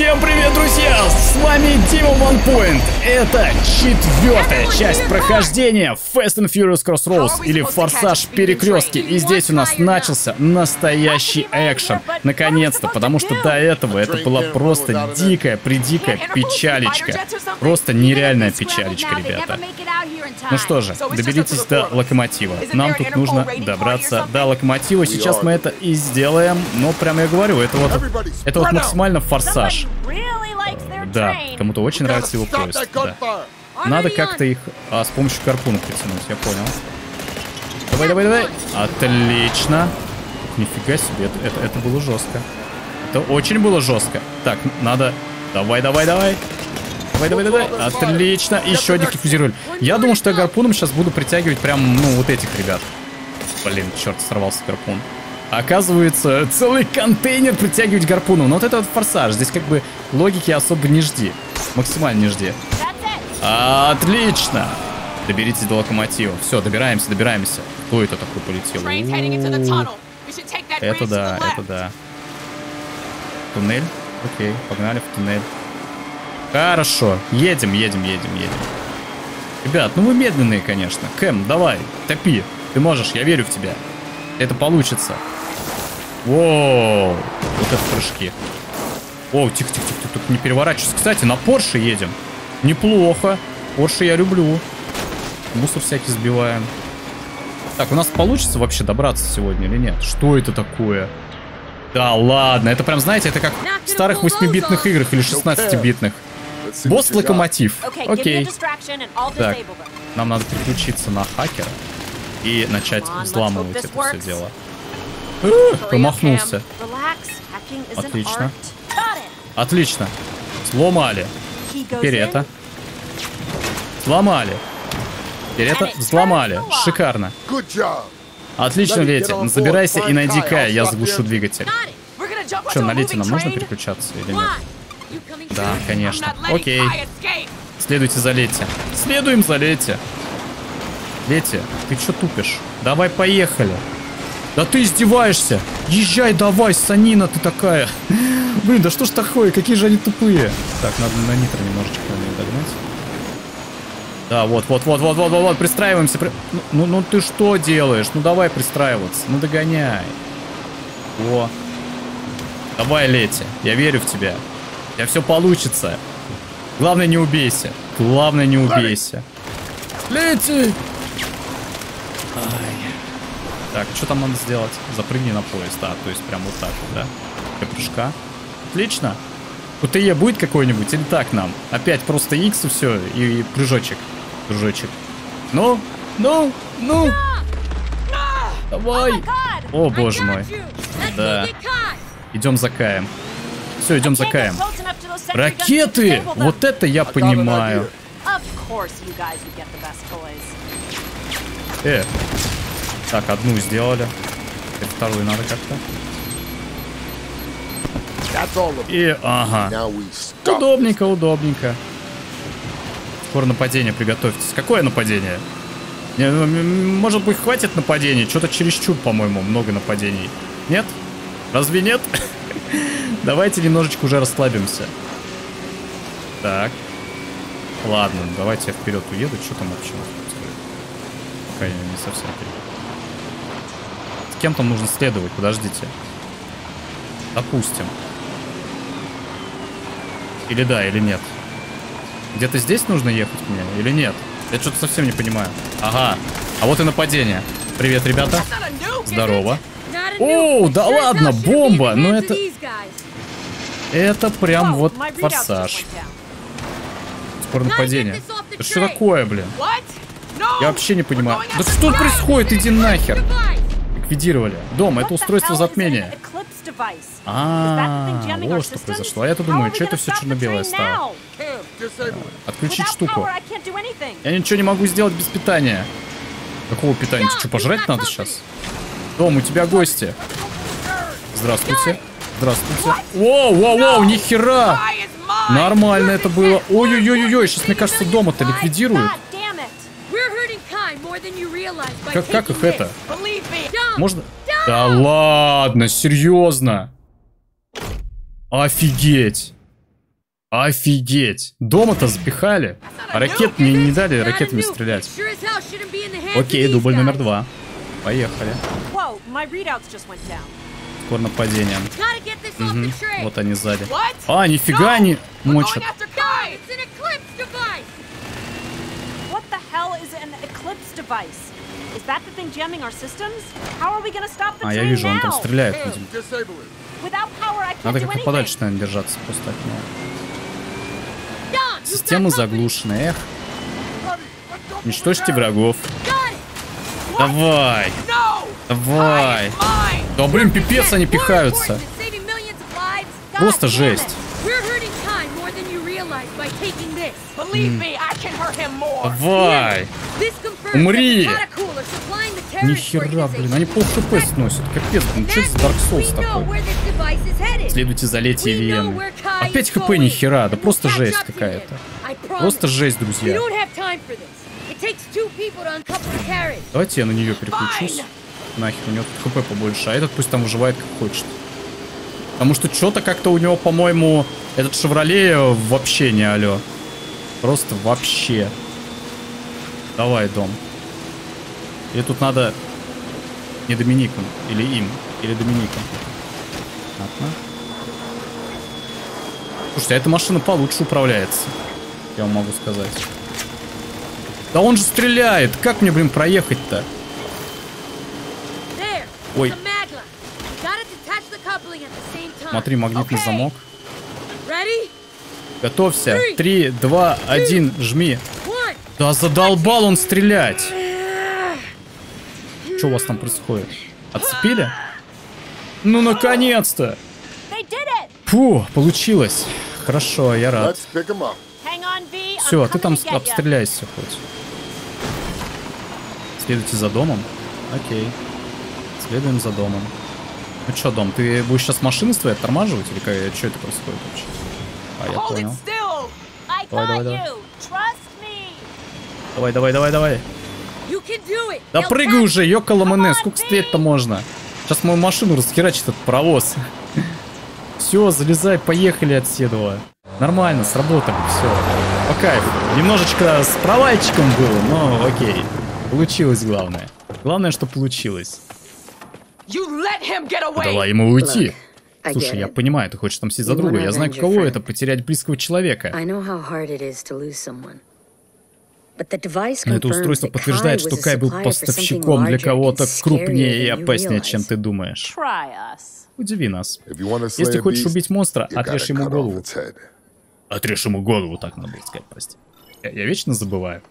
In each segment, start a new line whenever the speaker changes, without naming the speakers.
Всем привет, друзья! С вами Дима OnePoint. Это четвертая часть прохождения Fast and Furious Crossroads или Форсаж Перекрестки. И здесь у нас начался настоящий экшен. Наконец-то, потому что до этого это была просто дикая, придикая печалечка. Просто нереальная печалечка, ребята. Ну что же, доберитесь до локомотива. Нам тут нужно добраться до локомотива. Сейчас мы это и сделаем. Но прямо я говорю, это вот, это вот максимально форсаж. Да, кому-то очень нравится его поезд. Да. Надо как-то их а, с помощью гарпуна притянуть, я понял. Давай, давай, давай. Отлично. Нифига себе, это, это, это было жестко. Это очень было жестко. Так, надо... Давай, давай, давай. Давай, давай, давай. Отлично. Еще один диффузировали. Я думал, что я гарпуном сейчас буду притягивать прям, ну, вот этих ребят. Блин, черт, сорвался гарпун. Оказывается, целый контейнер притягивать гарпуном. Но вот это вот форсаж. Здесь как бы логики особо не жди. Максимально не жди. Отлично. Доберитесь до локомотива. Все, добираемся, добираемся. Кто это такой полетел? Это да, это да. Туннель? Окей, погнали в туннель. Хорошо. Едем, едем, едем, едем. Ребят, ну вы медленные, конечно. Кэм, давай, топи. Ты можешь, я верю в тебя. Это получится. Воу. Вот это прыжки. О, тихо-тихо-тихо, тут не переворачивайся. Кстати, на Порше едем. Неплохо. Порше я люблю. Мусор всякий сбиваем. Так, у нас получится вообще добраться сегодня или нет? Что это такое? Да ладно, это прям, знаете, это как в старых 8-битных играх или 16-битных. Босс-локомотив. Окей. Так, нам надо переключиться на хакера и начать взламывать это все дело. Промахнулся. Отлично. Отлично. Сломали. Теперь это. Сломали. Теперь это взломали. Шикарно. Отлично, Лети. Забирайся и найди Кая, я заглушу двигатель. Что, на Лете нам нужно переключаться или нет? Да, конечно. Окей. Следуйте за Лети. Следуем за Лети. Лети, ты что тупишь? Давай поехали. Да ты издеваешься! Езжай давай, Санина ты такая! Блин, да что ж такое? Какие же они тупые! Так, надо на нитро немножечко догнать. Да, вот, вот, вот, вот, вот, вот, вот, пристраиваемся. При... Ну, ну, ну ты что делаешь? Ну давай пристраиваться. Ну догоняй. О. Давай, Лети. Я верю в тебя. У тебя все получится. Главное, не убейся. Главное, не убейся. Лети! Ай. Так, что там надо сделать? Запрыгни на поезд, да, то есть прям вот так вот, да? Для прыжка. Отлично. УТЕ будет какой-нибудь или так нам? Опять просто X и все, и, и прыжочек, дружочек. Ну, ну, ну! Давай! О, боже мой. Да. Идем за Каем. Все, идем за Каем. Ракеты! Вот это я понимаю. Э, так, одну сделали. Теперь вторую надо как-то. И, ага. Удобненько, удобненько. Скоро нападение, приготовьтесь. Какое нападение? Ну, может быть, хватит нападений? Что-то чересчур, по-моему, много нападений. Нет? Разве нет? Давайте немножечко уже расслабимся. Так. Ладно, давайте я вперед уеду. Что там вообще? Пока я не совсем понимаю кем-то нужно следовать, подождите. Допустим. Или да, или нет. Где-то здесь нужно ехать мне, или нет? Я что-то совсем не понимаю. Ага. А вот и нападение. Привет, ребята. Здорово. О, да ладно, бомба! Но это... Это прям вот форсаж. Скоро нападение. Это что такое, блин? Я вообще не понимаю. Да что происходит? Иди нахер ликвидировали. Дом, это устройство затмения. А, вот что произошло. А я-то думаю, что это все черно-белое стало. Отключить штуку. Я ничего не могу сделать без питания. Какого питания? Что, пожрать надо сейчас? Дом, у тебя гости. Здравствуйте. Здравствуйте. Воу, воу, воу, нихера! Нормально это было. Ой-ой-ой-ой, сейчас, мне кажется, дом-то ликвидируют. Как, как их это? Можно? Да ладно, серьезно? Офигеть. Офигеть! Дома-то запихали. А ракет мне не дали ракетами стрелять. Окей, дубль номер два. Поехали. Скоро нападение. Угу. Вот они сзади. А, нифига они мочат. А, я вижу, он там стреляет, видимо. Надо как-то подальше, наверное, держаться просто от него. Система заглушена, эх. Уничтожьте врагов. Давай. Давай. Да блин, пипец, они пихаются. Просто жесть. Давай. Умри. Нихера, блин, они пол хп сносят. Капец, блин, что за Dark Souls такой? Следуйте за Лети Виены. Опять хп нихера, да просто жесть какая-то. Просто жесть, друзья. Давайте я на нее переключусь. Нахер, у него тут хп побольше, а этот пусть там выживает как хочет. Потому что что-то как-то у него, по-моему, этот Шевроле вообще не алё. Просто вообще. Давай, дом. Или тут надо не Домиником, или им, или Домиником. Ладно. Слушайте, а эта машина получше управляется. Я вам могу сказать. Да он же стреляет! Как мне, блин, проехать-то? Ой. Смотри, магнитный замок. Готовься. Три, два, один, жми. Да задолбал он стрелять. Что у вас там происходит? Отцепили? Ну, наконец-то! Фу, получилось. Хорошо, я рад. Все, ты там обстреляйся хоть. Следуйте за домом? Окей. Следуем за домом. Ну что, дом, ты будешь сейчас машины свои оттормаживать? Или как, что это происходит вообще? А, я понял. Давай, давай, давай. Давай, давай, давай, давай. Да прыгай уже, ёкало МН, сколько стоять-то можно? Сейчас мою машину расхерачит этот паровоз. Все, залезай, поехали отседова. Нормально, сработали, все. По кайфу. Немножечко с провальчиком было, но окей. Получилось главное. Главное, что получилось. Дала ему уйти. Слушай, я понимаю, ты хочешь отомстить за друга. Я знаю, кого это потерять близкого человека. Но это устройство подтверждает, что Кай был поставщиком для кого-то крупнее и опаснее, чем ты думаешь. Удиви нас. Если хочешь убить монстра, отрежь ему голову. Отрежь ему голову, так надо сказать, прости. Я, я вечно забываю.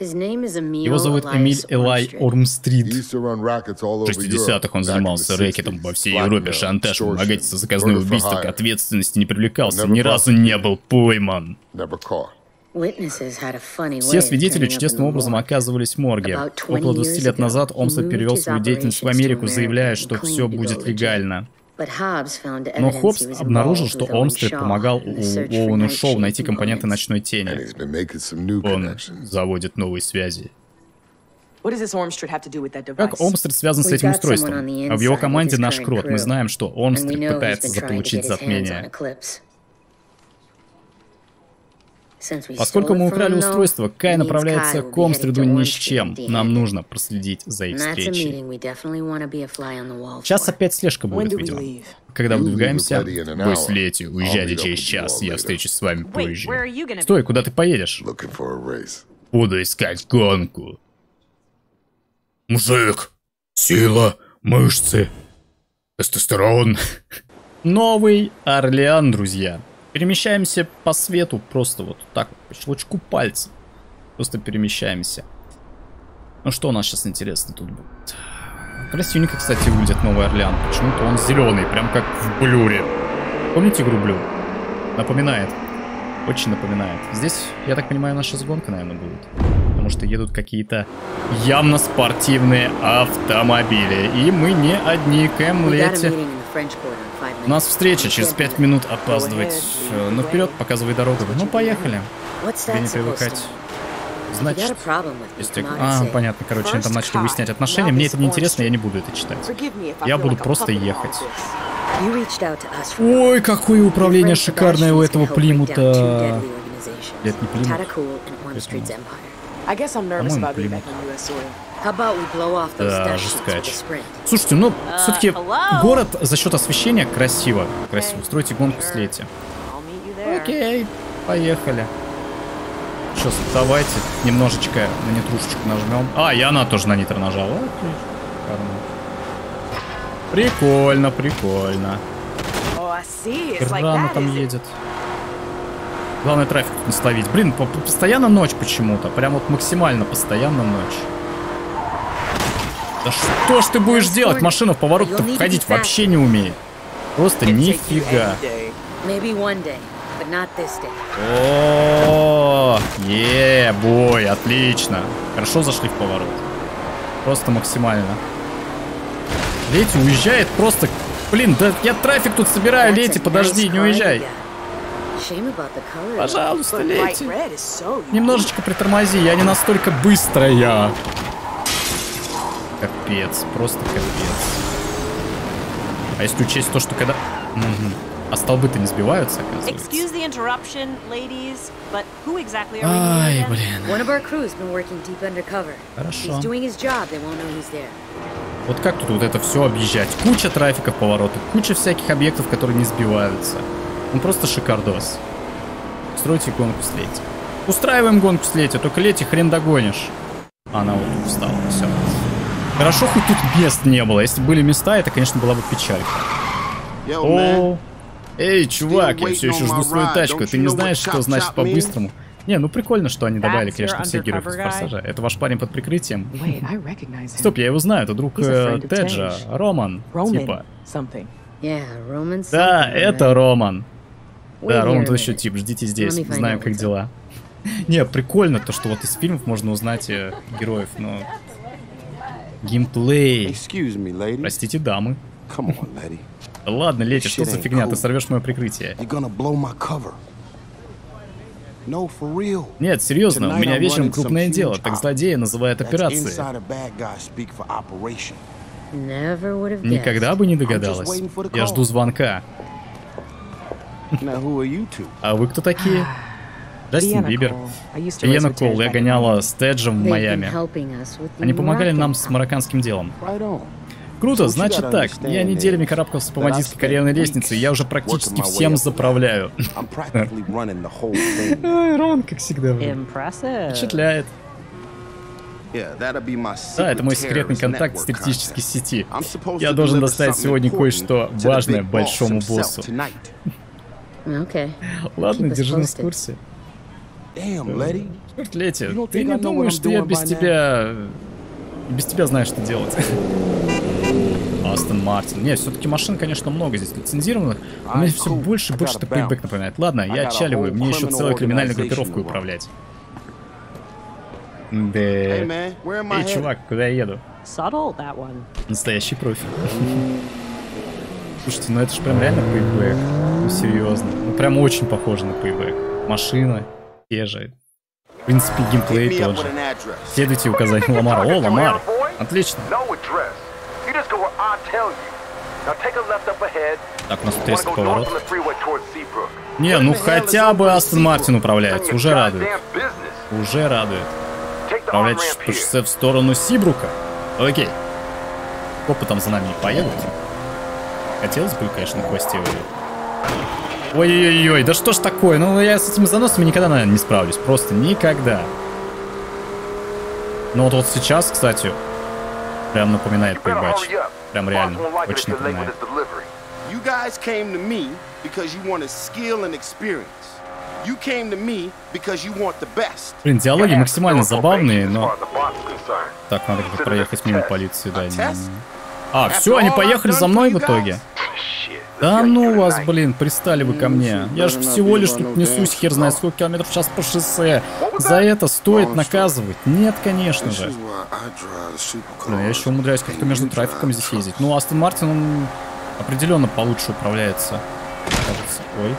Его зовут Эмиль Элай Ормстрит. В 60-х он занимался рэкетом во всей Европе, шантаж, вымогательство, заказное убийство, к ответственности не привлекался, ни разу не был пойман. Все свидетели чудесным образом оказывались в морге. Около 20 лет назад Омсет перевел свою деятельность в Америку, заявляя, что все будет легально. Но Хоббс обнаружил, что Омстрид помогал Оуэну Шоу найти компоненты ночной тени. Он заводит новые связи. Как Омстрид связан с этим устройством? А в его команде наш Крот. Мы знаем, что Омстрид пытается заполучить затмение. Поскольку мы украли устройство, Кай направляется к Омстриду ни с чем. Нам нужно проследить за их встречей. Сейчас опять слежка будет, видимо. Когда выдвигаемся, вы с Лети, уезжайте через час, я встречусь с вами позже. Стой, куда ты поедешь? Буду искать гонку. Мужик, сила, мышцы, тестостерон. Новый Орлеан, друзья. Перемещаемся по свету просто вот так, по щелчку пальца. Просто перемещаемся. Ну что у нас сейчас интересно тут будет? Красивенько, кстати, выглядит Новый Орлеан. Почему-то он зеленый, прям как в Блюре. Помните игру Блю? Напоминает. Очень напоминает. Здесь, я так понимаю, наша сгонка, наверное, будет. Потому что едут какие-то явно спортивные автомобили. И мы не одни. Кэм Летти у нас встреча, через пять минут опаздывать. Ну вперед, показывай дорогу. Ну поехали. Тебе не привыкать. Значит, если... А, понятно, короче, они там начали выяснять отношения. Мне это не интересно, я не буду это читать. Я буду просто ехать. Ой, какое управление шикарное у этого Плимута. Нет, не Плимут. По-моему, Плимут. Да, жесткач. Слушайте, ну, uh, все-таки город за счет освещения красиво. Красиво. Стройте гонку с Лети. Окей, поехали. Сейчас давайте немножечко на нитрушечку нажмем. А, и она тоже на нитро нажала. Прикольно, прикольно. Рано там едет. Главное трафик не словить. Блин, постоянно ночь почему-то. Прям вот максимально постоянно ночь. Да что ж ты будешь делать? Машина в поворот-то входить вообще не умеет. Просто нифига. О, е, бой, отлично. Хорошо зашли в поворот. Просто максимально. Лети уезжает просто... Блин, да я трафик тут собираю, Лети, подожди, не уезжай. Пожалуйста, Лети. Немножечко притормози, я не настолько быстрая. Капец, просто капец. А если учесть то, что когда... Угу. А столбы-то не сбиваются, оказывается. Ай, блин. Хорошо. Вот как тут вот это все объезжать? Куча трафика в поворотах, куча всяких объектов, которые не сбиваются. Ну просто шикардос. Стройте гонку с Лети. Устраиваем гонку с Лети, только Лети хрен догонишь. Она вот тут встала, все. Хорошо, хоть тут мест не было. Если были места, это, конечно, была бы печалька. О, эй, чувак, я все еще жду свою тачку. Ты не знаешь, что значит по-быстрому? Не, ну прикольно, что они добавили, конечно, все героев из Форсажа. Это ваш парень под прикрытием? Стоп, я его знаю, это друг э, Теджа, Роман, типа. Да, это Роман. Да, Роман тут еще тип, ждите здесь, знаем, как дела. Не, прикольно то, что вот из фильмов можно узнать э, героев, но... Геймплей. Простите, дамы. Ладно, Лети, что за фигня? Ты сорвешь мое прикрытие. Нет, серьезно, у меня вечером крупное дело, так злодеи называют операцией. Никогда бы не догадалась. Я жду звонка. А вы кто такие? Джастин Бибер. Иена Кол, я гоняла с Теджем в Майами. Они помогали нам с марокканским делом. Круто, значит так. Я неделями карабкался по мадийской карьерной лестнице, и я уже практически всем заправляю. Рон, как всегда. Впечатляет. Да, это мой секретный контакт с стратегической сети. Я должен доставить сегодня кое-что важное большому боссу. Ладно, держи нас в курсе. Черт, Лети, ты не думаешь, что я без тебя... Без тебя знаю, что делать. Астон Мартин. Не, все-таки машин, конечно, много здесь лицензированных. Но мне все больше и больше это пейбэк напоминает. Ладно, я отчаливаю. Мне еще целую криминальную группировку управлять. Да. Эй, чувак, куда я еду? Настоящий профи. Слушайте, ну это же прям реально пейбэк. Ну серьезно. Ну прям очень похоже на пейбэк. Машина те же. В принципе, геймплей тот же. Следуйте указаниям Ламара. О, Ламар. Отлично. Так, у нас тут резкий поворот. Не, ну хотя бы Астон Мартин управляется. Уже радует. Уже радует. Управлять по шоссе в сторону Сибрука. Окей. Копы там за нами не поедут. Хотелось бы, конечно, хвосте выйти. Ой-ой-ой, да что ж такое? Ну, я с этими заносами никогда, наверное, не справлюсь. Просто никогда. Ну, вот, вот сейчас, кстати, прям напоминает Пейбач. Прям реально, очень напоминает. You guys came to me because you wanted skill and experience. You came to me because you want the best. Блин, диалоги максимально забавные, но... Так, надо как-то проехать мимо полиции, да. А, все, они поехали за мной в итоге. Да ну вас, блин, пристали вы ко мне. Я же всего лишь тут несусь хер знает сколько километров в час по шоссе. За это стоит наказывать? Нет, конечно же. Но я еще умудряюсь как-то между трафиком здесь ездить. Ну, Астон Мартин, он определенно получше управляется. Кажется. Ой.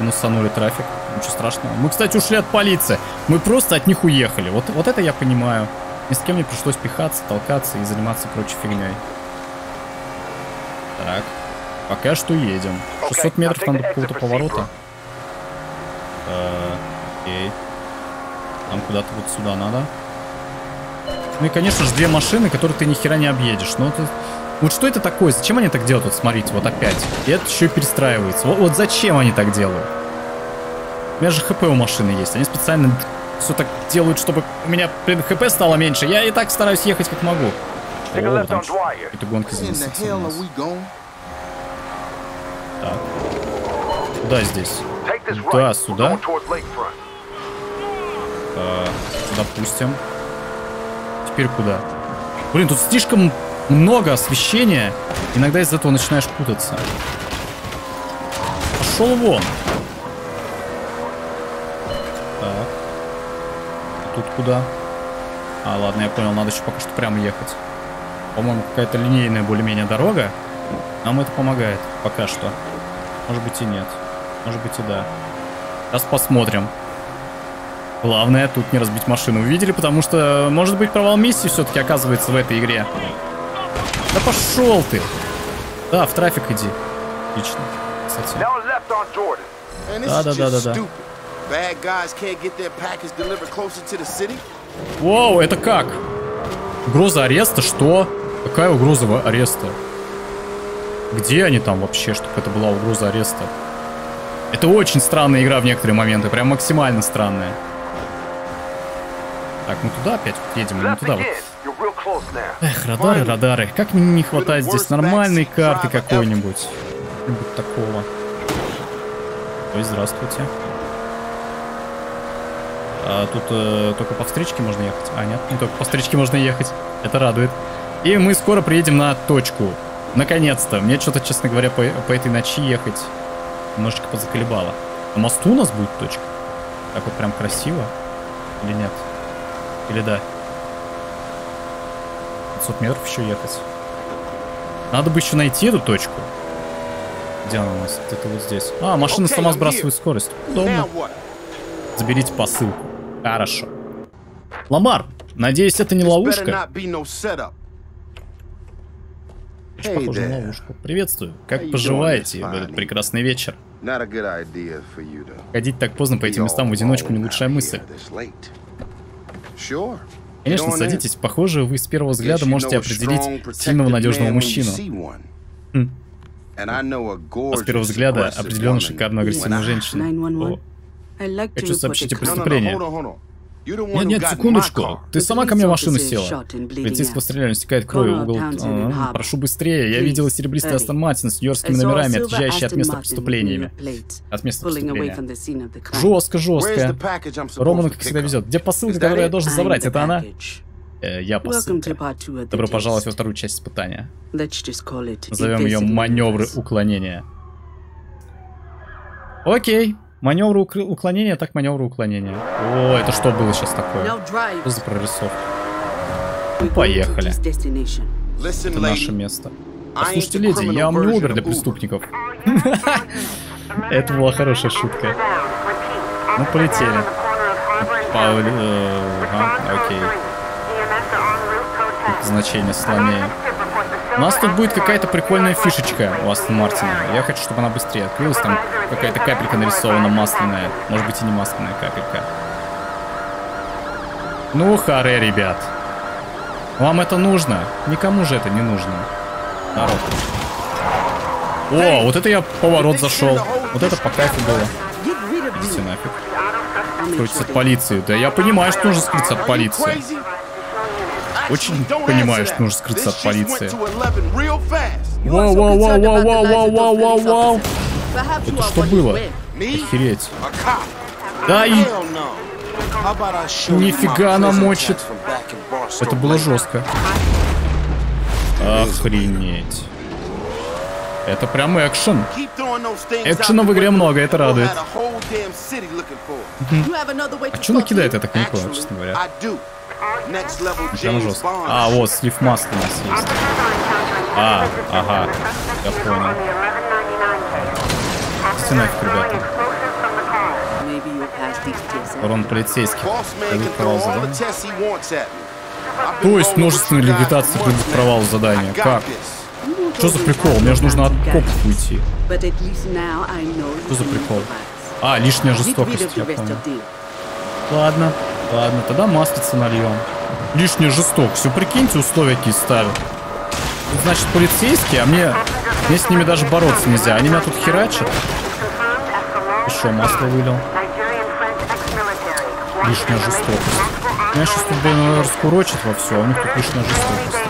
Нусанули трафик. Ничего страшного. Мы, кстати, ушли от полиции. Мы просто от них уехали. Вот, вот это я понимаю. Ни с кем не пришлось пихаться, толкаться и заниматься прочей фигней. Так. Пока что едем. 600 метров там до какого-то поворота. Э, окей. Нам куда-то вот сюда надо. Ну и, конечно же, две машины, которые ты ни хера не объедешь. Ну, это... Вот что это такое? Зачем они так делают? Вот смотрите, вот опять. И это еще и перестраивается. Вот, вот зачем они так делают? У меня же ХП у машины есть. Они специально все так делают, чтобы у меня, блин, ХП стало меньше. Я и так стараюсь ехать как могу. О, там какие-то гонки заносятся у нас. Так. Куда здесь? Да, сюда. А, допустим. Теперь куда? Блин, тут слишком много освещения. Иногда из-за этого начинаешь путаться. Пошел вон. Так. Тут куда? А, ладно, я понял, надо еще пока что прямо ехать. По-моему, какая-то линейная более-менее дорога. Нам это помогает пока что. Может быть и нет. Может быть и да. Сейчас посмотрим. Главное тут не разбить машину. Увидели, потому что, может быть, провал миссии все-таки оказывается в этой игре. Да пошел ты! Да, в трафик иди. Отлично. Кстати. Да, да, да, да, да. Воу, это как? Угроза ареста? Что? Какая угроза ареста? Где они там вообще, чтобы это была угроза ареста? Это очень странная игра в некоторые моменты, прям максимально странная. Так, мы туда опять вот едем, мы туда вот. Эх, радары, радары. Как мне не хватает здесь нормальной карты какой-нибудь. Что-нибудь такого. Ой, здравствуйте. А, тут э, только по встречке можно ехать. А, нет, не только по встречке можно ехать. Это радует. И мы скоро приедем на точку. Наконец-то. Мне что-то, честно говоря, по, по этой ночи ехать немножечко позаколебало. На мосту у нас будет точка? Так вот прям красиво? Или нет? Или да? 500 метров еще ехать. Надо бы еще найти эту точку. Где она у нас? Где-то вот здесь. А, машина сама сбрасывает скорость. Удобно. Заберите посылку. Хорошо. Ламар, надеюсь, это не ловушка? Очень похоже на ловушку. Приветствую. Как поживаете в этот прекрасный вечер? Ходить так поздно по этим местам в одиночку не лучшая мысль. Конечно, садитесь. Похоже, вы с первого взгляда можете определить сильного надежного мужчину. Хм. А с первого взгляда определенно шикарную агрессивную женщину. О. Хочу сообщить о преступлении. Нет, нет, секундочку. Ты сама ко мне в машину села. Полицейского стреляли, стекает кровью. Угол... А, прошу быстрее. Я видела серебристый Астон Мартин с нью-йоркскими номерами, отъезжающий от места преступлениями. От места преступления. Жестко, жестко. Роману, как всегда, везет. Где посылка, которую я должен забрать? Это она? Э, я посылка. Добро пожаловать во вторую часть испытания. Назовем ее маневры уклонения. Окей. Маневры уклонения, так маневры уклонения. О, это что было сейчас такое? Что за прорисовка? Поехали. Это наше место. Послушайте, леди, я вам не убер для преступников. Это была хорошая шутка. Ну, полетели. Паули... Э, окей. Значение слонее. У нас тут будет какая-то прикольная фишечка у Астон Мартина. Я хочу, чтобы она быстрее открылась. Там какая-то капелька нарисована масляная. Может быть и не масляная капелька. Ну, харе, ребят. Вам это нужно? Никому же это не нужно. Народ. О, вот это я поворот зашел. Вот это по кайфу было. Идите нафиг. Скрытись от полиции. Да я понимаю, что нужно скрыться от полиции. Очень понимаю, что нужно скрыться от полиции. Вау, вау, вау, вау, вау, вау, вау, вау, вау. Это что было? Охереть. Да и... Нифига она мочит. Это было жестко. Охренеть. Это прям экшен. Экшена в игре много, это радует. А что накидает, я так не понял, честно говоря. Прям жестко. А, вот, слив масла у нас есть. А, ага, я понял. Нафиг, ребята. Провал задания. То есть множественная левитация пройдет провал задания. Как? Что за прикол? Мне же нужно от копов уйти. Что за прикол? А, лишняя жестокость, я понял. Ладно, ладно, тогда маслица нальем. Лишняя жестокость. Все, прикиньте, условия какие ставят. Значит, полицейские, а мне, мне с ними даже бороться нельзя. Они меня тут херачат. Что, масло вылил? Лишняя жестокость. Меня сейчас тут, блин, раскурочат во все, а у них тут лишняя жестокость.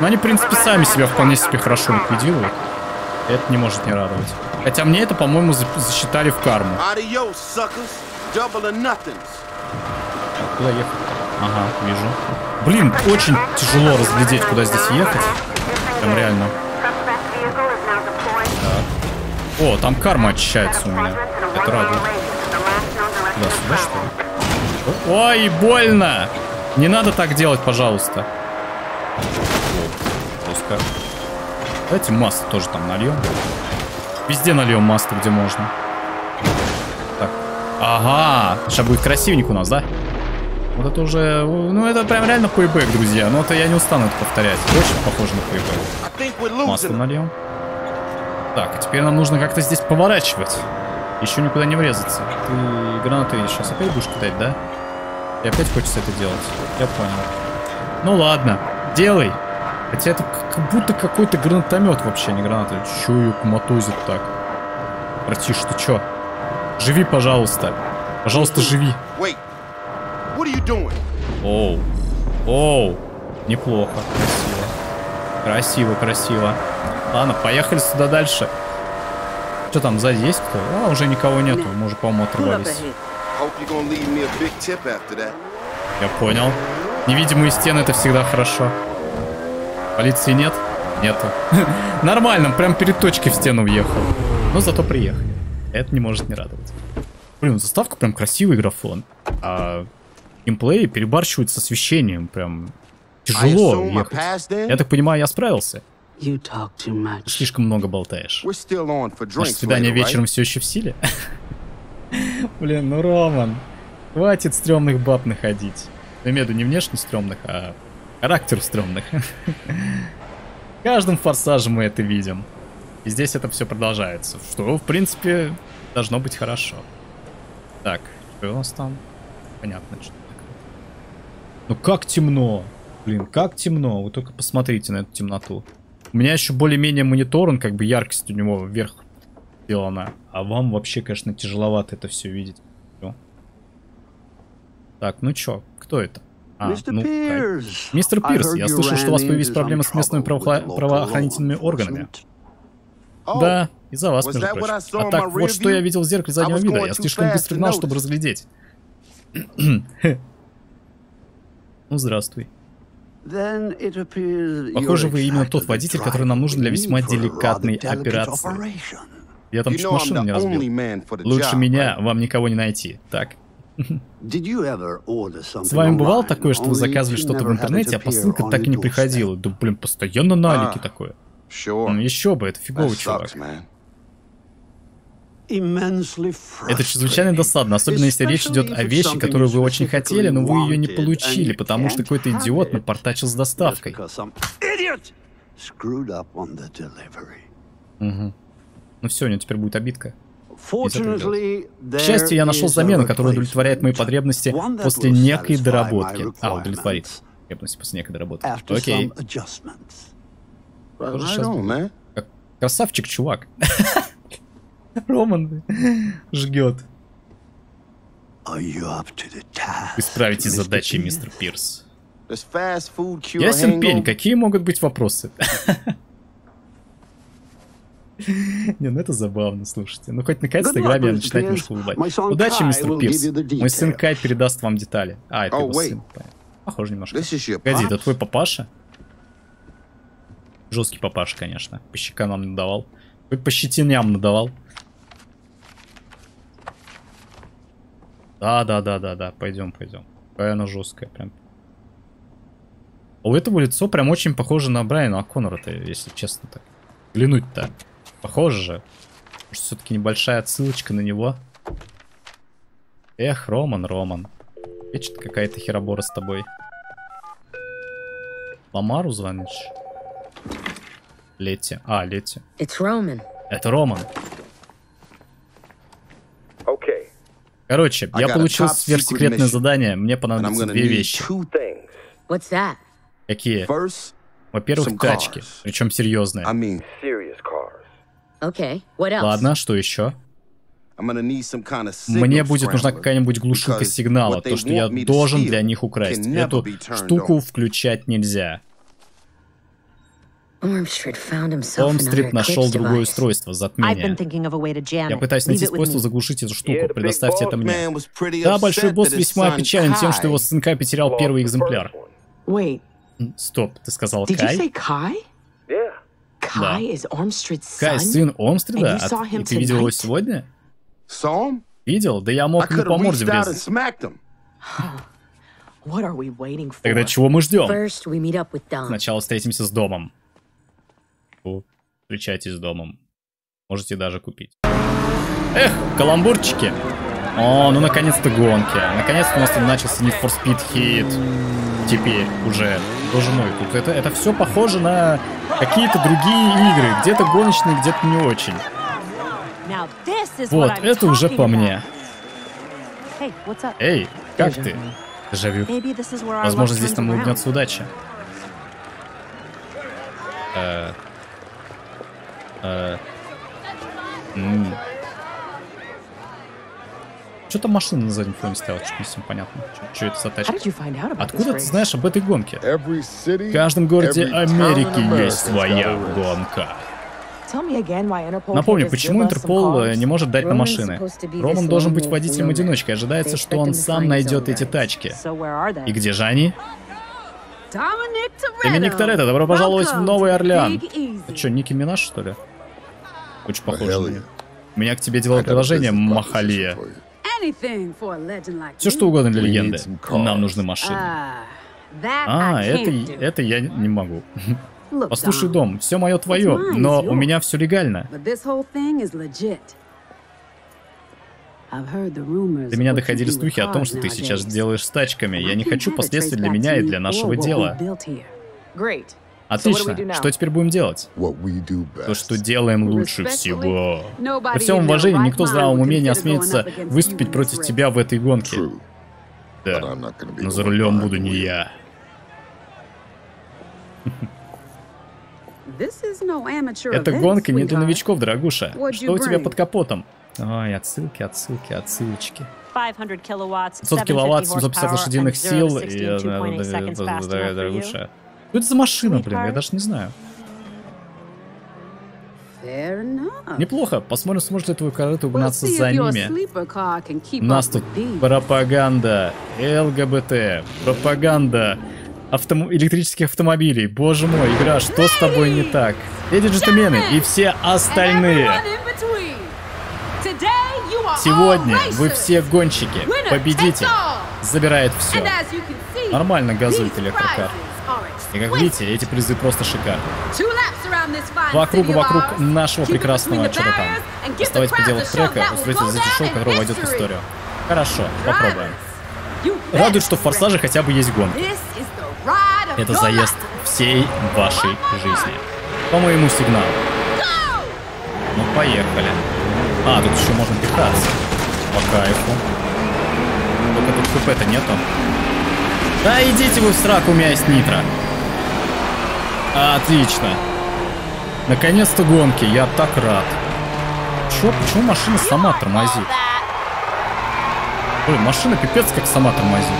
Но они, в принципе, сами себя вполне себе хорошо ликвидируют. Это не может не радовать. Хотя мне это, по-моему, засчитали в карму. Куда ехать? Ага, вижу. Блин, очень тяжело разглядеть, куда здесь ехать. Прям реально. Так. О, там карма очищается у меня. Это радует. Куда, сюда, что ли? Ой, больно! Не надо так делать, пожалуйста. Жестко. Давайте масло тоже там нальем. Везде нальем масло, где можно. Так. Ага. Сейчас будет красивенько у нас, да? Вот это уже... Ну, это прям реально пейбэк, друзья. Но это я не устану это повторять. Очень похоже на пейбэк. Масло нальем. Так, а теперь нам нужно как-то здесь поворачивать. Еще никуда не врезаться. Ты гранаты сейчас опять будешь кидать, да? И опять хочется это делать. Я понял. Ну ладно, делай. Хотя это как будто какой-то гранатомет вообще, не граната. Чё ее мотозит так? Братиш, ты чё? Живи, пожалуйста. Пожалуйста, живи. Оу. Оу. Неплохо. Красиво. Красиво, красиво. Ладно, поехали сюда дальше. Что там, сзади есть кто? А, уже никого нету. Мы уже, по-моему, оторвались. Я понял. Невидимые стены это всегда хорошо. Полиции нет? Нету. Нормально, прям перед точкой в стену въехал. Но зато приехали. Это не может не радовать. Блин, заставка прям красивый графон. А геймплей перебарщивает с освещением. Прям тяжело ехать. Я так понимаю, я справился. Слишком много болтаешь. Наше свидание вечером все еще в силе? Блин, ну Роман, хватит стрёмных баб находить. Я имею в виду не внешне стрёмных, а характер стрёмных. В каждом форсаже мы это видим. И здесь это все продолжается. Что, в принципе, должно быть хорошо. Так, что у нас там? Понятно, что Ну как темно. Блин, как темно. Вы только посмотрите на эту темноту. У меня еще более-менее монитор, он как бы яркость у него вверх сделана. А вам вообще, конечно, тяжеловато это все видеть. Так, ну чё, кто это? А, Мистер ну, Пирс, Мистер Пирс, я слышал, что у вас появились проблемы с местными правоохранительными органами. Oh, да, из-за вас, между прочим. А так, вот что я видел в зеркале заднего вида. Я слишком быстро гнал, чтобы разглядеть. ну, здравствуй. Похоже, вы именно тот водитель, который нам нужен для весьма деликатной операции. Я там чуть машину не разбил. Лучше меня вам никого не найти. Так. С вами бывало такое, что вы заказывали что-то в интернете, а посылка так и не приходила? Да, блин, постоянно налики такое. Ну, еще бы, это фиговый чувак. Это чрезвычайно досадно, особенно если речь идет о вещи, которую вы очень хотели, но вы ее не получили, потому что какой-то идиот напортачил с доставкой. Угу. Ну все, у него теперь будет обидка. К счастью, я нашел замену, которая удовлетворяет мои потребности после некой доработки. А, удовлетворит. Потребности после некой доработки. Окей. Красавчик, чувак. Роман жгет. Вы справитесь задачи, мистер Пирс. Ясен пень, какие могут быть вопросы? Не, ну это забавно, слушайте. Ну хоть наконец-то игра меня начинает немножко улыбать. Удачи, мистер Пирс. Мой сын Кай передаст вам детали. А, это его сын. Похоже немножко. Погоди, это твой папаша? Жесткий папаша, конечно. По щекам нам надавал. Хоть по щетиням надавал. Да, да, да, да, да. Пойдем, пойдем. Какая она жесткая, прям. У этого лицо прям очень похоже на Брайана О'Коннора-то, если честно так. Глянуть-то. Похоже же. Может, все-таки небольшая отсылочка на него. Эх, Роман, Роман. Вечно какая-то херобора с тобой. Ламару звонишь? Летти. А, Летти. Это Роман. Короче, я получил сверхсекретное задание. Мне понадобятся две вещи. Какие? Во-первых, тачки. Причем серьезные. Ладно, что еще? Мне будет нужна какая-нибб глушилка сигнала, то, что я должен для них украсть. Эту штуку включать нельзя. Омстрит нашел другое устройство, затмение. Я пытаюсь найти способ заглушить эту штуку, предоставьте это мне. Да, большой босс весьма печален тем, что его сынка потерял первый экземпляр. Стоп, ты сказал Кай? Да. Кай сын Омстрида? А ты видел его сегодня? Видел? Да я мог ему по морде врезать. Тогда чего мы ждем? Сначала встретимся с домом. Встречайтесь с домом. Можете даже купить. Эх, каламбурчики. О, ну наконец-то гонки. Наконец-то у нас там начался Need for Speed Hit. Теперь уже. Боже мой, тут это, это все похоже на какие-то другие игры. Где-то гоночные, где-то не очень. Вот, это уже по мне. Эй, как ты? Дежавю. Возможно, здесь нам улыбнется удача. Э, э, что там машина на заднем фоне стояла, что не совсем понятно. Что это за тачка? Откуда ты знаешь об этой гонке? В каждом городе Америки есть своя гонка. Напомню, почему Интерпол э, не может дать на машины? Роман должен быть водителем-одиночкой. Ожидается, что он сам найдет эти тачки. И где же они? Доминик Торетто, добро пожаловать в Новый Орлеан. Это что, Ники Минаж, что ли? Очень похоже. У меня к тебе дело предложение, Махалия. Все что угодно для легенды. Нам нужны машины. А, это, это я не могу. Послушай, Дом, все мое твое, но у меня все легально. До меня доходили слухи о том, что ты сейчас делаешь с тачками. Я не хочу последствий для меня и для нашего дела. Отлично. Что теперь будем делать? То, что делаем лучше всего. При всем уважении, никто в здравом уме не осмеется выступить против тебя в этой гонке. Да, но за рулем буду не я. Это гонка не для новичков, дорогуша. Что у тебя под капотом? Ой, отсылки, отсылки, отсылочки. 500 киловатт, 750 лошадиных сил и... Дорогуша. Что это за машина, блин? Я даже не знаю. Неплохо. Посмотрим, сможет ли твой корыто угнаться за ними. У нас тут пропаганда, ЛГБТ, пропаганда автом... электрических автомобилей. Боже мой, игра, что с тобой не так? Эти джентльмены и все остальные. Сегодня вы все гонщики. Победитель забирает все. Нормально газует электрокар. И как видите, эти призы просто шикарны. Два круга вокруг нашего прекрасного там. Оставайтесь пределах трека, устроите за шоу, который войдет в историю. Хорошо, попробуем. Радует, что в Форсаже хотя бы есть гонка. Это заезд всей вашей жизни. По моему сигналу. Ну, поехали. А, тут еще можно пихаться. По кайфу. Только тут хп-то нету. Да идите вы в сраку, у меня есть нитро. Отлично. Наконец-то гонки, я так рад. Чё, почему машина сама тормозит? Ой, машина пипец как сама тормозит.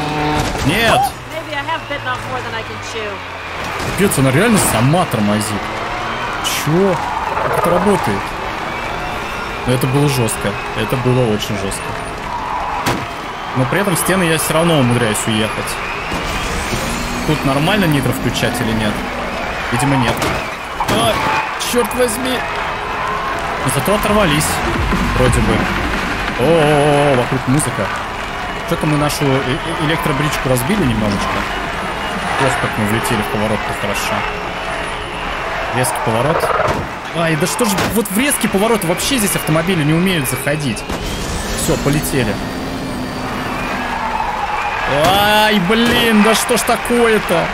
Нет! Пипец, она реально сама тормозит. Чё? Как это работает? Но это было жестко. Это было очень жестко. Но при этом стены я все равно умудряюсь уехать. Тут нормально нитро включать или нет? Видимо, нет. А, черт возьми. Зато оторвались. Вроде бы. О, -о, -о, -о вокруг музыка. Что-то мы нашу э, э электробричку разбили немножечко. Плохо, как мы влетели в поворот-то хорошо. Резкий поворот. Ай, да что же, вот в резкий поворот вообще здесь автомобили не умеют заходить. Все, полетели. Ай, блин, да что ж такое-то?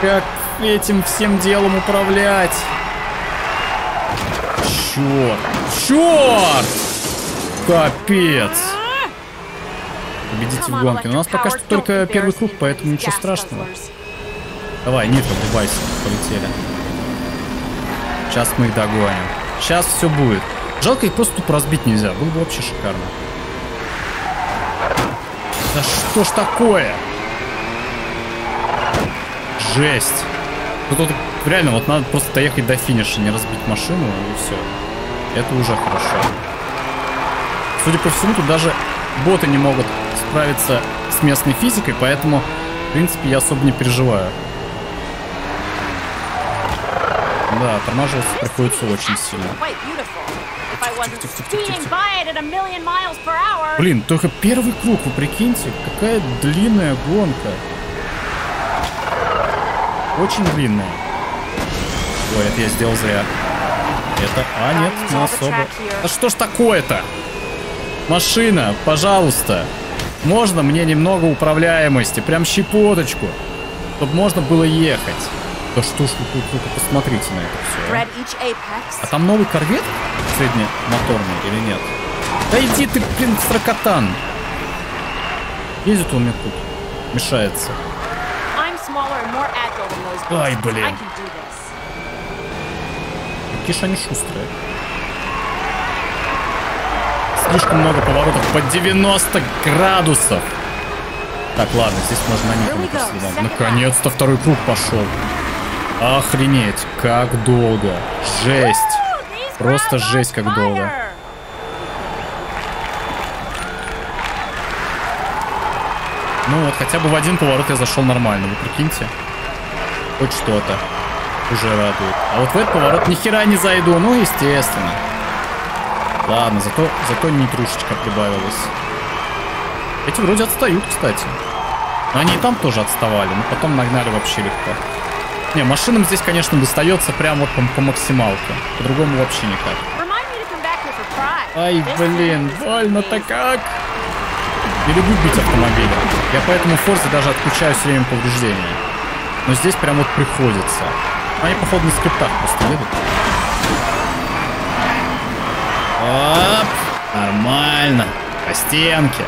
Как этим всем делом управлять? Черт! Черт! Капец! Победите в гонке. Но у нас пока что только первый круг, поэтому ничего страшного. Давай, Нитро, врубайся. Полетели. Сейчас мы их догоним. Сейчас все будет. Жалко, их просто тупо разбить нельзя. Было бы вообще шикарно. Да что ж такое? Жесть. Ну тут реально вот надо просто доехать до финиша, не разбить машину и все. Это уже хорошо. Судя по всему, тут даже боты не могут справиться с местной физикой, поэтому, в принципе, я особо не переживаю. Да, тормаживаться приходится очень сильно. Блин, только первый круг, вы прикиньте, какая длинная гонка. Очень длинная. Ой, это я сделал зря. Это... А, нет, не особо. А что ж такое-то? Машина, пожалуйста. Можно мне немного управляемости? Прям щепоточку. Чтобы можно было ехать. Да что ж вы тут, тут посмотрите на это все. А там новый корвет среднемоторный или нет? Да иди ты, блин, строкотан. Ездит он мне тут. Мешается. Ай, блин. Какие же они шустрые. Слишком много поворотов по 90 градусов. Так, ладно, здесь можно на них Наконец-то второй круг пошел. Охренеть, как долго. Жесть. Просто жесть, как долго. Ну вот, хотя бы в один поворот я зашел нормально, вы прикиньте. Хоть что-то. Уже радует. А вот в этот поворот ни хера не зайду, ну естественно. Ладно, зато, зато нейтрушечка прибавилась. Эти вроде отстают, кстати. Но они и там тоже отставали, но потом нагнали вообще легко. Не, машинам здесь, конечно, достается прям вот по, по максималке. По-другому вообще никак. Ай, блин, больно-то как. Не люблю бить автомобили. Я поэтому в Форзе даже отключаю все время повреждения. Но здесь прям вот приходится. Они, походу, на скриптах просто едут. Оп! Нормально. По стенке.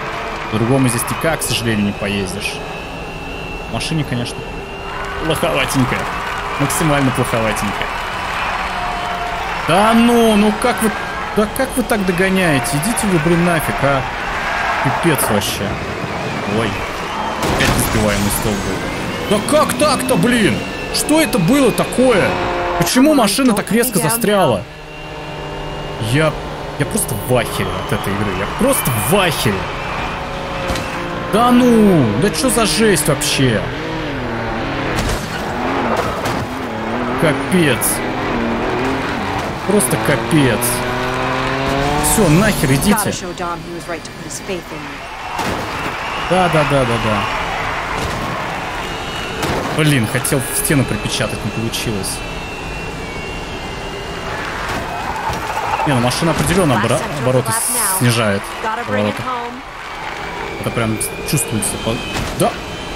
По-другому здесь никак, к сожалению, не поездишь. В машине, конечно, плоховатенькая. Максимально плоховатенькая. Да ну, ну как вы... Да как вы так догоняете? Идите вы, блин, нафиг, а. Пипец вообще. Ой. Опять несбиваемый стол был. Да как так-то, блин? Что это было такое? Почему машина так резко застряла? Я... Я просто в ахере от этой игры. Я просто в ахере. Да ну! Да что за жесть вообще? Капец. Просто капец. Все, нахер идите. Да, да, да, да, да. Блин, хотел в стену припечатать, не получилось. Не, ну машина определенно обор обороты снижает. Обороты. Это прям чувствуется. Да,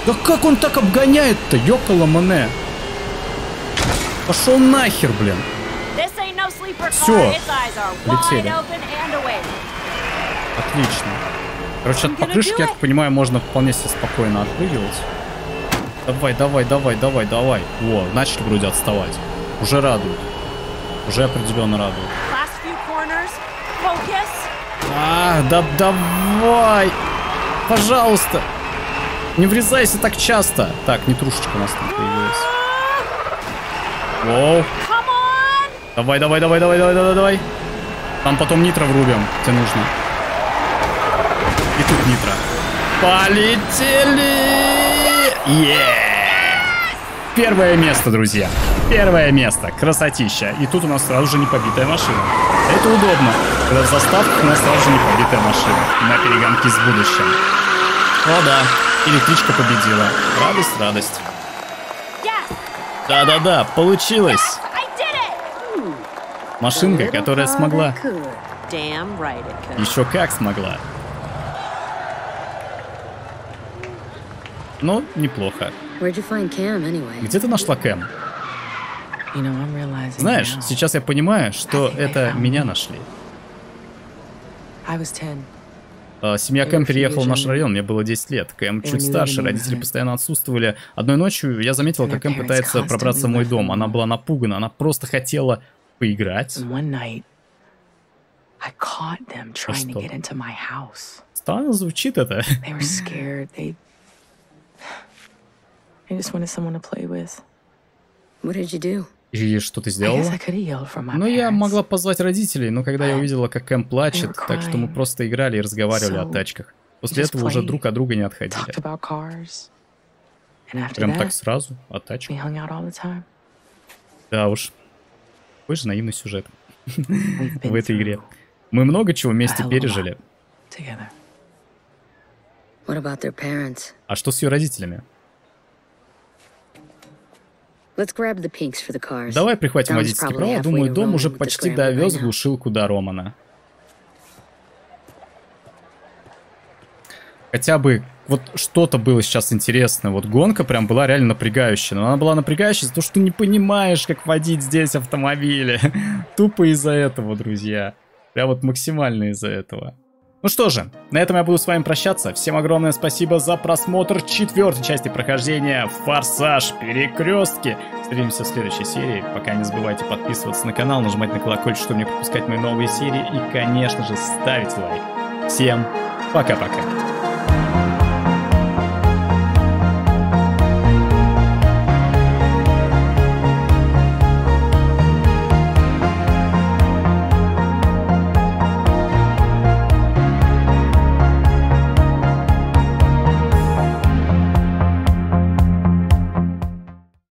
да как он так обгоняет-то, ёкало мане. Пошел нахер, блин. Все, летели. Отлично. Короче, от покрышки, я так понимаю, можно вполне себе спокойно отпрыгивать. Давай, давай, давай, давай, давай. Во, начали вроде отставать. Уже радует. Уже определенно радует. А, да давай! Пожалуйста! Не врезайся так часто! Так, не трушечка у нас там появилась. Воу. Давай, давай, давай, давай, давай, давай, давай. Там потом нитро врубим. Тебе нужно. И тут нитро. Полетели! Yeah! Первое место, друзья. Первое место. Красотища. И тут у нас сразу же не побитая машина. Это удобно, когда в заставках у нас сразу же не машина. На перегонки с будущим. О да, электричка победила. Радость, радость. Да-да-да, получилось. Машинка, которая смогла. Еще как смогла. Ну, неплохо. Где ты нашла Кэм? Знаешь, сейчас я понимаю, что это меня нашли. А, семья Кэм переехала в наш район, мне было 10 лет. Кэм чуть старше, родители постоянно отсутствовали. Одной ночью я заметила, как Кэм пытается пробраться в мой дом. Она была напугана, она просто хотела поиграть. А что? Странно звучит это. И что ты сделала? Ну, я могла позвать родителей, но когда я увидела, как Кэм плачет, так что мы просто играли и разговаривали о тачках. После этого уже друг от друга не отходили. Прям так сразу, о тачках. Да уж. Какой же наивный сюжет в этой игре. Мы много чего вместе пережили. А что с ее родителями? Давай прихватим водительские права. Думаю, дом уже почти довез глушилку до Романа. Хотя бы вот что-то было сейчас интересно. Вот гонка прям была реально напрягающая. Но она была напрягающая за то, что ты не понимаешь, как водить здесь автомобили. Тупо из-за этого, друзья. Прям вот максимально из-за этого. Ну что же, на этом я буду с вами прощаться. Всем огромное спасибо за просмотр четвертой части прохождения «Форсаж. Перекрестки». Встретимся в следующей серии. Пока не забывайте подписываться на канал, нажимать на колокольчик, чтобы не пропускать мои новые серии. И, конечно же, ставить лайк. Всем пока-пока.